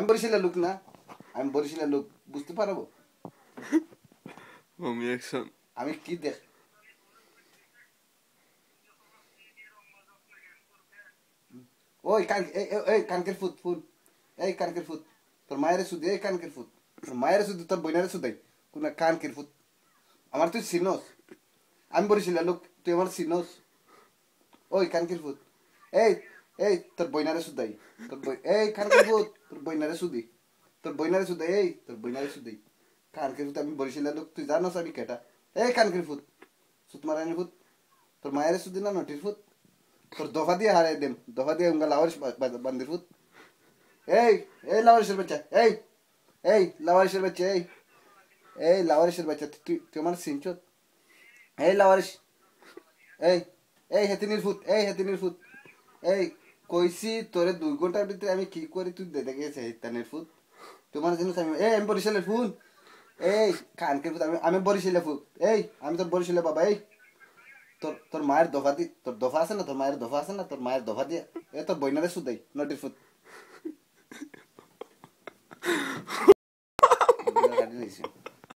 আমি বরিশালের লোক না আমি বরিশালের লোক বুঝতে পারব? আমি একজন আমি কি দেখ ওই কান এই কানকের ফুট ফুট। এই কানকের ফুট। তোর মায়ের সুদ এই কানকের ফুট। তোর মায়ের সুদ তোর বইনারে সুদাই কোন কানকের ফুট। আমার তুই চিনস। আমি বরিশালের লোক তুই আমার চিনস। ওই কানকের ফুট। এই এই তোর বইনারে সুদাই, তোর বই এই কানকের ফুট তোর বইনারে সুদি, তোর বইনারে সুদাই এই তোর বইনারে সুদাই কানকের ফুট আমি বরিশালের লোক, তুই জানোস আমি কেটা এই কানকের ফুট সুত মারানি ফুট তোর মায়ের সুদি না নটির ফুট তোর দফা দিয়ে হারাই দেম, দফা দিয়ে উঙ্গা লাওয়ারিস বান্দির ফুট এই এই লাওয়ারিসের বাচ্চা এই এই লাওয়ারিসের বাচ্চা এই এই লাওয়ারিসের বাচ্চা, তুই তুই আমার সিনচত এই লাওয়ারিস এই এই হেতিনির ফুট এই হেতিনির ফুট এই কইছি, তোরে দুই ঘণ্টার ভিতরে আমি কি করি তুই দেখে গেছে হেতানের ফুট তোমার জন্য আমি, এই, আমি বরিশালের ফুল। এই কানকের ফুট আমি আমি বরিশালের ফুল। এই, আমি তোর বরিশালের বাবা, এই। তোর তোর মায়ের দফা দি, তোর দফা আছে না, তোর মায়ের দফা আছে না, তোর মায়ের দফা দিয়ে, এ, তোর বইনারে সুদাই নটির ফুট